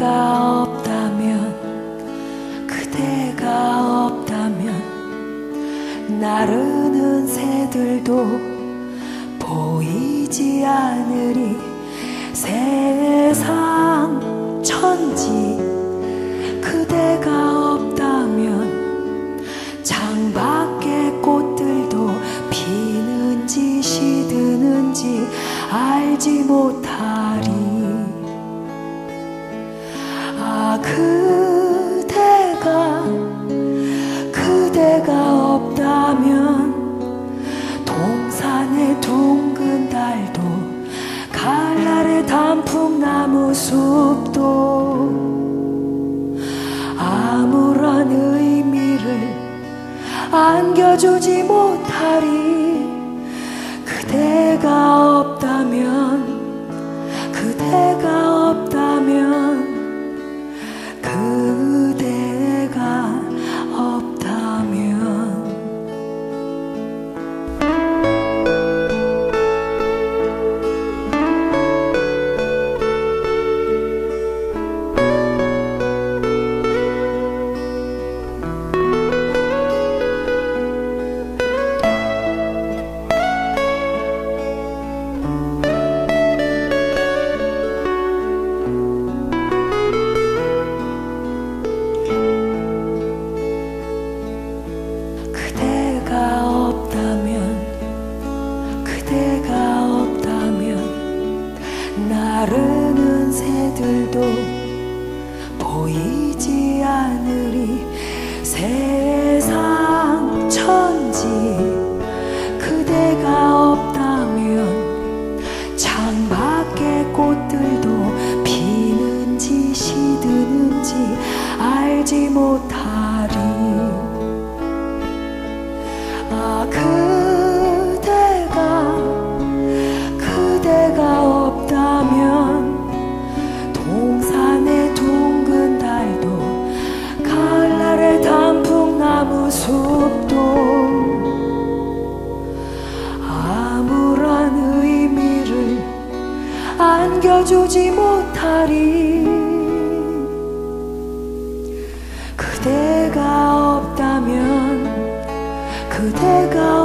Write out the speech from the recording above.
그대가 없다면 그대가 없다면 나르는 새들도 보이지 않으리. 세상 천지 그대가 없다면 창밖의 꽃들도 피는지 시드는지 알지 못하리 갈날의 단풍나무 숲도 아무런 의미를 안겨주지 못하리. 그대가 새들도 보이지 않으리. 세상 천지 그대가 없다면 창밖의 꽃들도 피는지 시드는지 알지 못하리. 아 그 안겨주지 못하리. 그대가 없다면 그대가